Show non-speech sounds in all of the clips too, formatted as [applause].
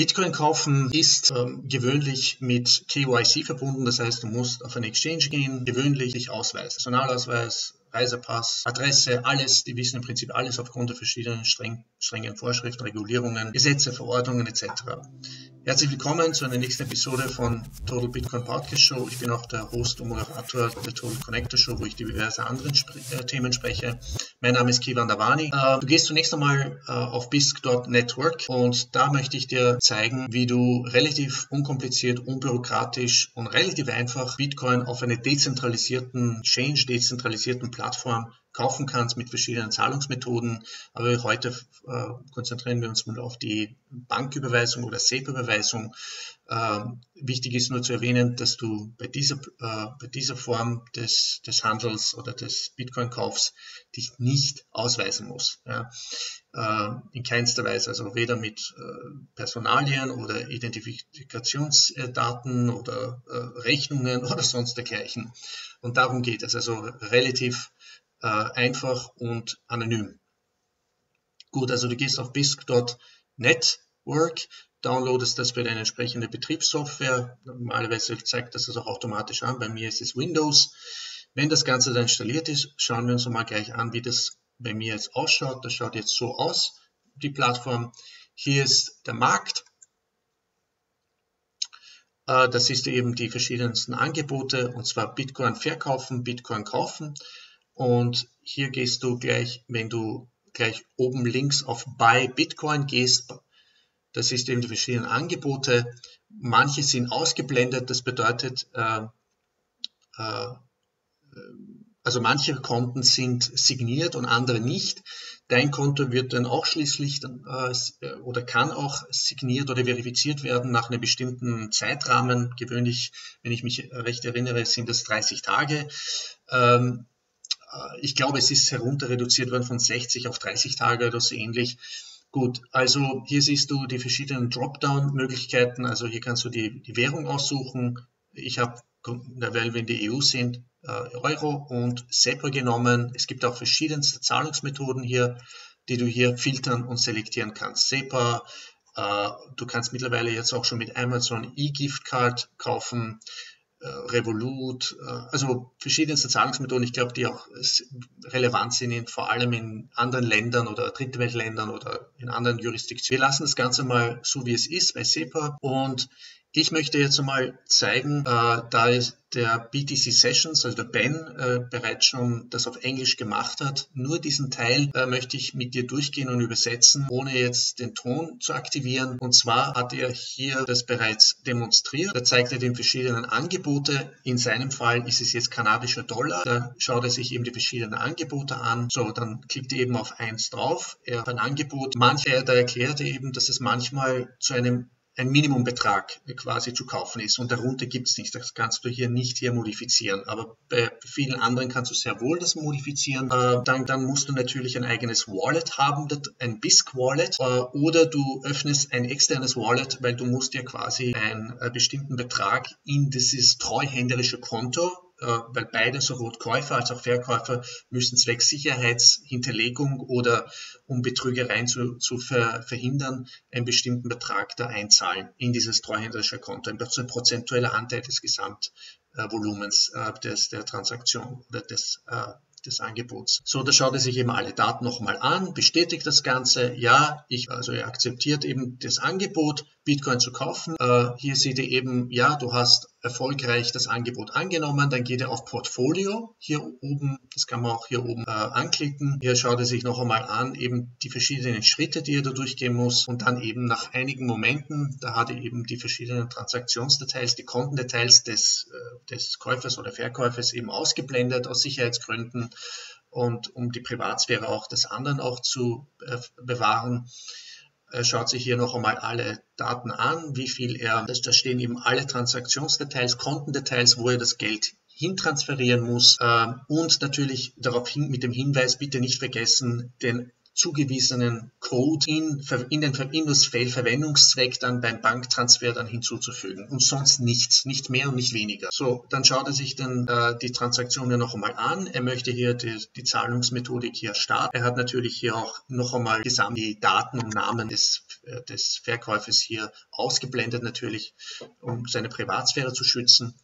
Bitcoin kaufen ist ähm, gewöhnlich mit KYC verbunden, das heißt, du musst auf eine Exchange gehen, gewöhnlich dich ausweisen. Personalausweis, Reisepass, Adresse, alles, die wissen im Prinzip alles aufgrund der verschiedenen streng, strengen Vorschriften, Regulierungen, Gesetze, Verordnungen etc. Herzlich willkommen zu einer nächsten Episode von Total Bitcoin Podcast Show. Ich bin auch der Host und Moderator der Total Connector Show, wo ich diverse anderen Spre äh, Themen spreche. Mein Name ist Kivan Davani. Äh, du gehst zunächst einmal äh, auf BISC.network und da möchte ich dir zeigen, wie du relativ unkompliziert, unbürokratisch und relativ einfach Bitcoin auf einer dezentralisierten Change, dezentralisierten Plattform platform kaufen kannst mit verschiedenen Zahlungsmethoden. Aber heute äh, konzentrieren wir uns mal auf die Banküberweisung oder SEPA-Überweisung. Ähm, wichtig ist nur zu erwähnen, dass du bei dieser, äh, bei dieser Form des, des Handels oder des Bitcoin-Kaufs dich nicht ausweisen musst. Ja. Äh, in keinster Weise, also weder mit äh, Personalien oder Identifikationsdaten oder äh, Rechnungen [laughs] oder sonst dergleichen. Und darum geht es. Also relativ äh, einfach und anonym. Gut, also du gehst auf BISC.network, downloadest das für deine entsprechende Betriebssoftware. Normalerweise zeigt das das auch automatisch an. Bei mir ist es Windows. Wenn das Ganze dann installiert ist, schauen wir uns mal gleich an, wie das bei mir jetzt ausschaut. Das schaut jetzt so aus, die Plattform. Hier ist der Markt. Äh, das ist eben die verschiedensten Angebote, und zwar Bitcoin verkaufen, Bitcoin kaufen. Und hier gehst du gleich, wenn du gleich oben links auf Buy Bitcoin gehst, das ist eben die verschiedenen Angebote. Manche sind ausgeblendet, das bedeutet, äh, äh, also manche Konten sind signiert und andere nicht. Dein Konto wird dann auch schließlich äh, oder kann auch signiert oder verifiziert werden nach einem bestimmten Zeitrahmen. Gewöhnlich, wenn ich mich recht erinnere, sind das 30 Tage. Ähm, äh, ich glaube, es ist herunter reduziert worden von 60 auf 30 Tage oder so ähnlich. Gut, also hier siehst du die verschiedenen Dropdown-Möglichkeiten. Also hier kannst du die, die Währung aussuchen. Ich habe, weil wir in der EU sind, äh, Euro und SEPA genommen. Es gibt auch verschiedenste Zahlungsmethoden hier, die du hier filtern und selektieren kannst. SEPA, äh, du kannst mittlerweile jetzt auch schon mit Amazon E-Gift Card kaufen. Äh, Revolut, äh, also verschiedenste Zahlungsmethoden, ich glaube, die auch relevant sind, in, vor allem in anderen Ländern oder Drittweltländern oder in anderen Jurisdiktionen. Wir lassen das Ganze mal so, wie es ist bei SEPA und ich möchte jetzt einmal zeigen, äh, da der BTC Sessions, also der Ben, äh, bereits schon das auf Englisch gemacht hat. Nur diesen Teil äh, möchte ich mit dir durchgehen und übersetzen, ohne jetzt den Ton zu aktivieren. Und zwar hat er hier das bereits demonstriert. Da zeigt er den verschiedenen Angebote. In seinem Fall ist es jetzt kanadischer Dollar. Da schaut er sich eben die verschiedenen Angebote an. So, dann klickt er eben auf eins drauf. Er hat ein Angebot. Manche, da erklärt er eben, dass es manchmal zu einem ein Minimumbetrag quasi zu kaufen ist und darunter gibt es nicht. Das kannst du hier nicht hier modifizieren. Aber bei vielen anderen kannst du sehr wohl das modifizieren. Äh, dann, dann musst du natürlich ein eigenes Wallet haben, ein BISC-Wallet, äh, oder du öffnest ein externes Wallet, weil du musst ja quasi einen äh, bestimmten Betrag in dieses treuhänderische Konto weil beide, sowohl Käufer als auch Verkäufer, müssen zwecks Sicherheitshinterlegung oder um Betrügereien zu, zu ver, verhindern, einen bestimmten Betrag da einzahlen in dieses treuhänderische Konto. Ein prozentueller Anteil des Gesamtvolumens äh, des, der Transaktion oder des äh, des Angebots. So, da schaut er sich eben alle Daten nochmal an, bestätigt das Ganze, ja, ich, also er akzeptiert eben das Angebot, Bitcoin zu kaufen. Äh, hier sieht ihr eben, ja, du hast erfolgreich das Angebot angenommen, dann geht er auf Portfolio hier oben, das kann man auch hier oben äh, anklicken. Hier schaut er sich noch einmal an, eben die verschiedenen Schritte, die er da durchgehen muss und dann eben nach einigen Momenten, da hat er eben die verschiedenen Transaktionsdetails, die Kontendetails des, äh, des Käufers oder Verkäufers eben ausgeblendet aus Sicherheitsgründen und um die Privatsphäre auch des anderen auch zu äh, bewahren. Er schaut sich hier noch einmal alle Daten an, wie viel er, da stehen eben alle Transaktionsdetails, Kontendetails, wo er das Geld hintransferieren muss. Äh, und natürlich darauf hin, mit dem Hinweis, bitte nicht vergessen, den zugewiesenen Code in, in, den, in das Verwendungszweck dann beim Banktransfer dann hinzuzufügen und sonst nichts, nicht mehr und nicht weniger. So, dann schaut er sich dann äh, die Transaktionen noch einmal an. Er möchte hier die, die Zahlungsmethodik hier starten. Er hat natürlich hier auch noch einmal gesamt die Daten und Namen des, äh, des Verkäufers hier ausgeblendet natürlich, um seine Privatsphäre zu schützen.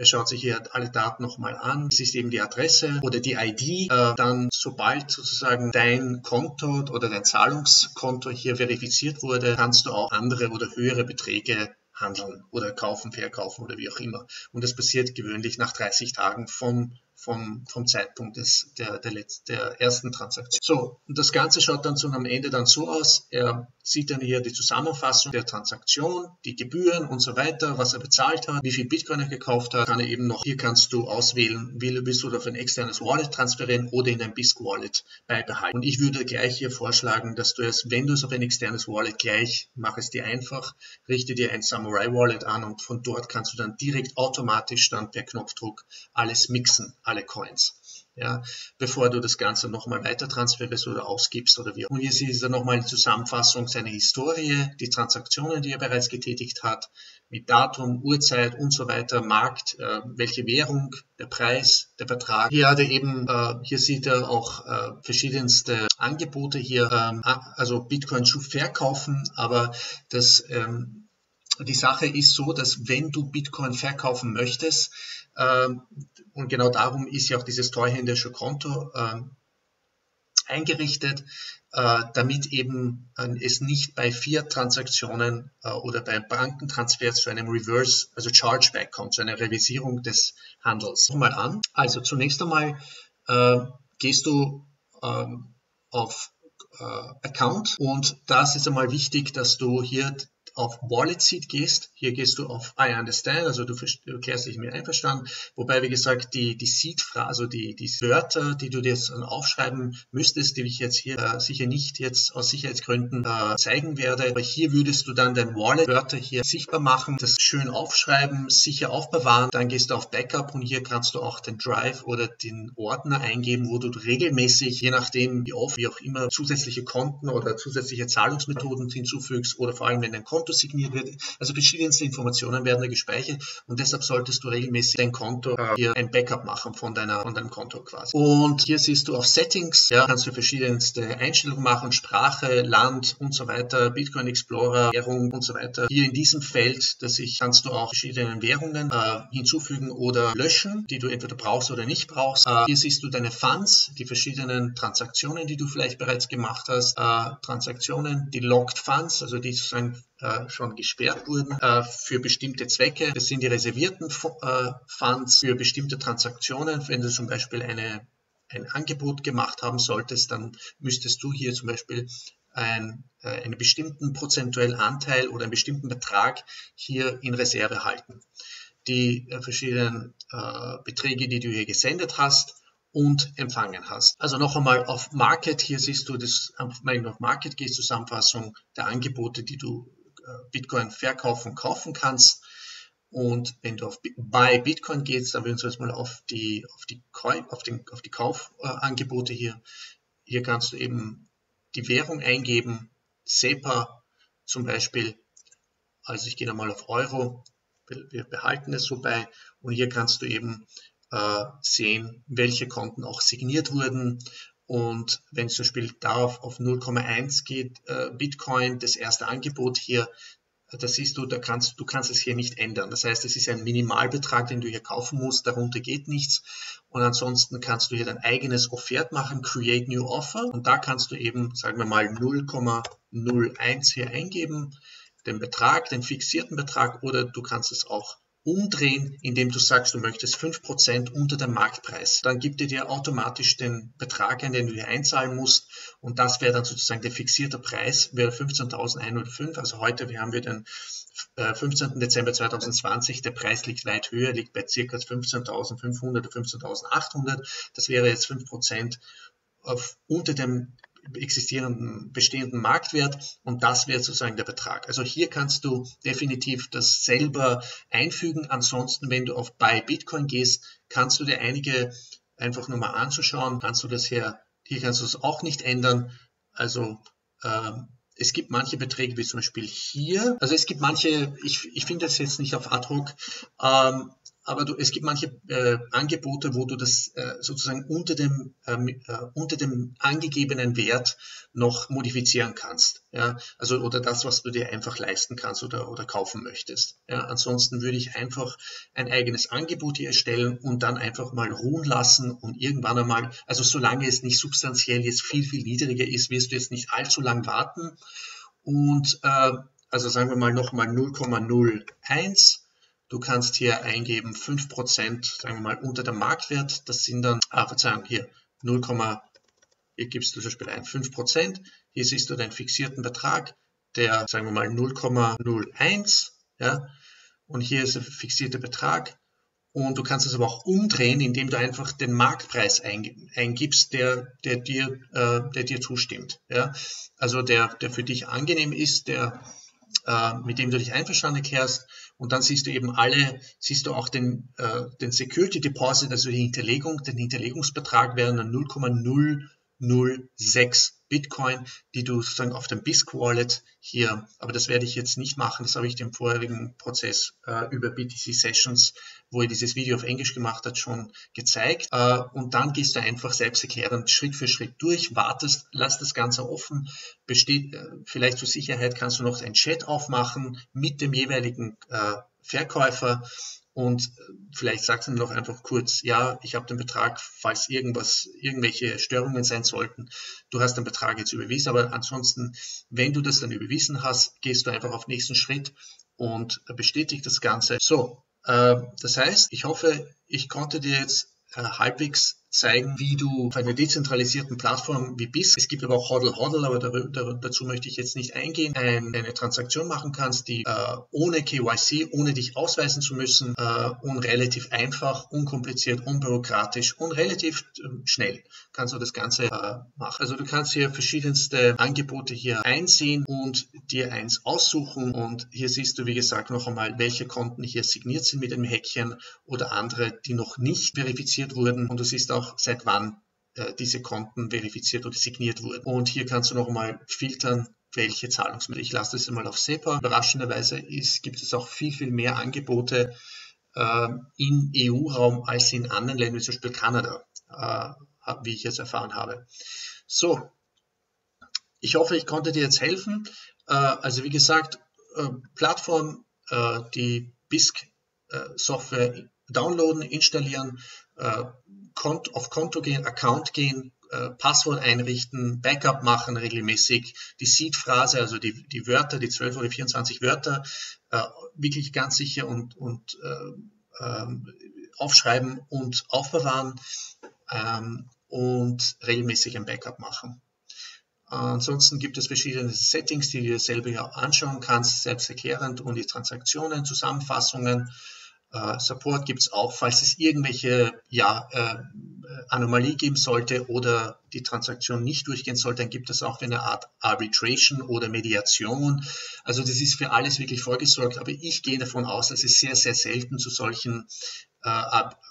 Er schaut sich hier alle Daten nochmal an. Es ist eben die Adresse oder die ID. Äh, dann, sobald sozusagen dein Konto oder dein Zahlungskonto hier verifiziert wurde, kannst du auch andere oder höhere Beträge handeln oder kaufen, verkaufen oder wie auch immer. Und das passiert gewöhnlich nach 30 Tagen vom vom, vom Zeitpunkt des, der, der, Letz-, der ersten Transaktion. So, und das Ganze schaut dann zum am Ende dann so aus. Er sieht dann hier die Zusammenfassung der Transaktion, die Gebühren und so weiter, was er bezahlt hat, wie viel Bitcoin er gekauft hat. Kann er eben noch, hier kannst du auswählen, willst du auf ein externes Wallet transferieren oder in ein BISC Wallet beibehalten. Und ich würde gleich hier vorschlagen, dass du es, wenn du es auf ein externes Wallet gleich, mach es dir einfach, richte dir ein Samurai Wallet an und von dort kannst du dann direkt automatisch dann per Knopfdruck alles mixen alle Coins. Ja, bevor du das Ganze nochmal weiter transferierst oder ausgibst oder wie. Und hier siehst du nochmal die Zusammenfassung seiner Historie, die Transaktionen, die er bereits getätigt hat, mit Datum, Uhrzeit und so weiter, Markt, äh, welche Währung, der Preis, der Betrag. Hier hat er eben, äh, hier sieht er auch äh, verschiedenste Angebote hier, ähm, also Bitcoin zu verkaufen, aber das ähm, die Sache ist so, dass wenn du Bitcoin verkaufen möchtest, ähm, und genau darum ist ja auch dieses treuhändische Konto ähm, eingerichtet, äh, damit eben äh, es nicht bei vier Transaktionen äh, oder bei Bankentransfers zu einem Reverse, also Chargeback kommt, zu einer Revisierung des Handels. Mal an. Also zunächst einmal äh, gehst du ähm, auf äh, Account und das ist einmal wichtig, dass du hier auf Wallet Seed gehst, hier gehst du auf I understand, also du, erklärst dich mir einverstanden, wobei, wie gesagt, die, die Seed-Phrase, also die, die Wörter, die du dir jetzt aufschreiben müsstest, die ich jetzt hier äh, sicher nicht jetzt aus Sicherheitsgründen äh, zeigen werde, aber hier würdest du dann dein Wallet-Wörter hier sichtbar machen, das schön aufschreiben, sicher aufbewahren, dann gehst du auf Backup und hier kannst du auch den Drive oder den Ordner eingeben, wo du regelmäßig, je nachdem wie oft, wie auch immer, zusätzliche Konten oder zusätzliche Zahlungsmethoden hinzufügst oder vor allem, wenn dein Konto signiert wird. Also verschiedenste Informationen werden da gespeichert und deshalb solltest du regelmäßig dein Konto äh, hier ein Backup machen von, deiner, von deinem Konto quasi. Und hier siehst du auf Settings, ja, kannst du verschiedenste Einstellungen machen, Sprache, Land und so weiter, Bitcoin Explorer, Währung und so weiter. Hier in diesem Feld, dass ich, kannst du auch verschiedene Währungen äh, hinzufügen oder löschen, die du entweder brauchst oder nicht brauchst. Äh, hier siehst du deine Funds, die verschiedenen Transaktionen, die du vielleicht bereits gemacht hast, äh, Transaktionen, die Locked Funds, also die sozusagen schon gesperrt wurden äh, für bestimmte Zwecke. Das sind die reservierten äh, Funds für bestimmte Transaktionen. Wenn du zum Beispiel eine, ein Angebot gemacht haben solltest, dann müsstest du hier zum Beispiel ein, äh, einen bestimmten prozentuellen Anteil oder einen bestimmten Betrag hier in Reserve halten. Die äh, verschiedenen äh, Beträge, die du hier gesendet hast, und empfangen hast. Also noch einmal auf Market, hier siehst du das, wenn auf Market gehst, Zusammenfassung der Angebote, die du Bitcoin verkaufen kaufen kannst. Und wenn du auf Buy Bitcoin gehst, dann würden wir jetzt mal auf die, auf die, auf den, auf die Kaufangebote hier. Hier kannst du eben die Währung eingeben, SEPA zum Beispiel. Also ich gehe nochmal auf Euro, wir behalten es so bei. Und hier kannst du eben äh, sehen, welche Konten auch signiert wurden und wenn es zum Beispiel darauf auf 0,1 geht, äh, Bitcoin, das erste Angebot hier, da siehst du, da kannst, du kannst es hier nicht ändern. Das heißt, es ist ein Minimalbetrag, den du hier kaufen musst, darunter geht nichts. Und ansonsten kannst du hier dein eigenes Offert machen, Create New Offer. Und da kannst du eben, sagen wir mal, 0,01 hier eingeben, den Betrag, den fixierten Betrag, oder du kannst es auch umdrehen, indem du sagst, du möchtest 5% unter dem Marktpreis. Dann gibt er dir automatisch den Betrag ein, den du hier einzahlen musst und das wäre dann sozusagen der fixierte Preis, wäre 15.105. Also heute wir haben wir den 15. Äh, Dezember 2020, der Preis liegt weit höher, liegt bei ca. 15.500 oder 15.800. Das wäre jetzt 5% auf, unter dem existierenden, bestehenden Marktwert und das wäre sozusagen der Betrag. Also hier kannst du definitiv das selber einfügen. Ansonsten, wenn du auf Buy Bitcoin gehst, kannst du dir einige einfach nur mal anzuschauen, kannst du das hier, hier kannst du es auch nicht ändern. Also ähm, es gibt manche Beträge, wie zum Beispiel hier. Also es gibt manche, ich, ich finde das jetzt nicht auf Ad-Hoc, ähm, aber du, es gibt manche äh, Angebote, wo du das äh, sozusagen unter dem, ähm, äh, unter dem angegebenen Wert noch modifizieren kannst. Ja? Also, oder das, was du dir einfach leisten kannst oder, oder kaufen möchtest. Ja? Ansonsten würde ich einfach ein eigenes Angebot hier erstellen und dann einfach mal ruhen lassen und irgendwann einmal, also solange es nicht substanziell jetzt viel, viel niedriger ist, wirst du jetzt nicht allzu lang warten. Und äh, also sagen wir mal nochmal 0,01 Du kannst hier eingeben 5%, sagen wir mal, unter dem Marktwert. Das sind dann, ah, Verzeihung, hier 0, hier gibst du zum Beispiel ein 5%. Hier siehst du den fixierten Betrag, der, sagen wir mal, 0,01. Ja, und hier ist der fixierte Betrag. Und du kannst es aber auch umdrehen, indem du einfach den Marktpreis eingibst, der, der, dir, äh, der dir zustimmt. Ja? Also der, der für dich angenehm ist, der, äh, mit dem du dich einverstanden erklärst. Und dann siehst du eben alle, siehst du auch den, äh, den Security Deposit, also die Hinterlegung, den Hinterlegungsbetrag wären dann 0,006 Bitcoin, die du sozusagen auf dem BISC Wallet hier, aber das werde ich jetzt nicht machen, das habe ich dem vorherigen Prozess äh, über BTC Sessions, wo ihr dieses Video auf Englisch gemacht hat, schon gezeigt. Äh, und dann gehst du einfach selbsterklärend Schritt für Schritt durch, wartest, lass das Ganze offen, besteht, äh, vielleicht zur Sicherheit kannst du noch einen Chat aufmachen mit dem jeweiligen äh, Verkäufer und äh, vielleicht sagst du noch einfach kurz, ja, ich habe den Betrag, falls irgendwas, irgendwelche Störungen sein sollten, du hast den Betrag jetzt überwiesen, aber ansonsten, wenn du das dann überwiesen hast, gehst du einfach auf nächsten Schritt und bestätigt das Ganze. So, äh, das heißt, ich hoffe, ich konnte dir jetzt äh, halbwegs zeigen, wie du auf einer dezentralisierten Plattform wie BIS, es gibt aber auch Hodl Hodl, aber darüber, dazu möchte ich jetzt nicht eingehen, eine Transaktion machen kannst, die äh, ohne KYC, ohne dich ausweisen zu müssen äh, und relativ einfach, unkompliziert, unbürokratisch und relativ äh, schnell kannst du das Ganze äh, machen. Also du kannst hier verschiedenste Angebote hier einsehen und dir eins aussuchen und hier siehst du, wie gesagt, noch einmal, welche Konten hier signiert sind mit dem Häkchen oder andere, die noch nicht verifiziert wurden und du siehst auch auch, seit wann äh, diese Konten verifiziert oder signiert wurden. Und hier kannst du noch einmal filtern, welche Zahlungsmittel. Ich lasse das einmal auf SEPA. Überraschenderweise ist, gibt es auch viel, viel mehr Angebote äh, im EU-Raum als in anderen Ländern, wie zum Beispiel Kanada, äh, wie ich jetzt erfahren habe. So, ich hoffe, ich konnte dir jetzt helfen. Äh, also wie gesagt, äh, Plattform, äh, die BISC-Software downloaden, installieren, auf Konto gehen, Account gehen, äh, Passwort einrichten, Backup machen regelmäßig, die Seed-Phrase, also die, die Wörter, die 12 oder 24 Wörter, äh, wirklich ganz sicher und, und äh, ähm, aufschreiben und aufbewahren ähm, und regelmäßig ein Backup machen. Ansonsten gibt es verschiedene Settings, die du dir selber ja anschauen kannst, selbsterklärend und die Transaktionen, Zusammenfassungen, äh, Support gibt es auch, falls es irgendwelche ja, äh, Anomalie geben sollte oder die Transaktion nicht durchgehen sollte, dann gibt es auch eine Art Arbitration oder Mediation. Also das ist für alles wirklich vorgesorgt, aber ich gehe davon aus, dass es sehr, sehr selten zu solchen äh,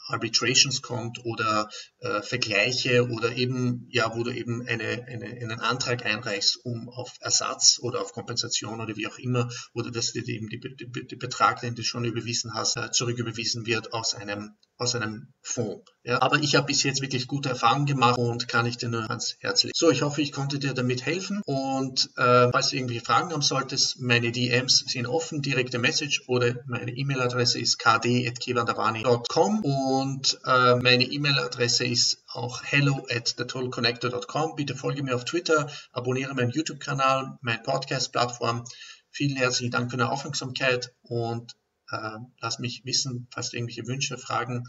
Arbitrations kommt oder äh, Vergleiche oder eben, ja, wo du eben eine, eine, einen Antrag einreichst, um auf Ersatz oder auf Kompensation oder wie auch immer, oder dass dir eben die, die, die Betrag, den du schon überwiesen hast, äh, zurücküberwiesen wird aus einem aus einem Fonds. Ja, aber ich habe bis jetzt wirklich gute Erfahrungen gemacht und kann ich dir nur ans Herz legen. So, ich hoffe, ich konnte dir damit helfen und äh, falls du irgendwelche Fragen haben solltest, meine DMs sind offen, direkte Message oder meine E-Mail-Adresse ist kd.kevandavani.com und äh, meine E-Mail-Adresse ist auch hello at thetotalconnector.com. Bitte folge mir auf Twitter, abonniere meinen YouTube-Kanal, meine Podcast-Plattform. Vielen herzlichen Dank für deine Aufmerksamkeit und äh, lass mich wissen, falls du irgendwelche Wünsche, Fragen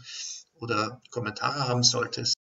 oder Kommentare haben solltest.